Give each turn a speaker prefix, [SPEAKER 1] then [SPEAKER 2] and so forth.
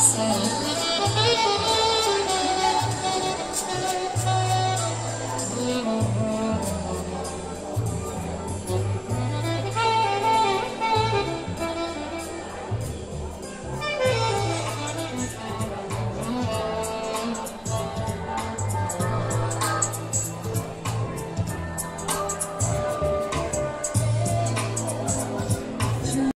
[SPEAKER 1] certo.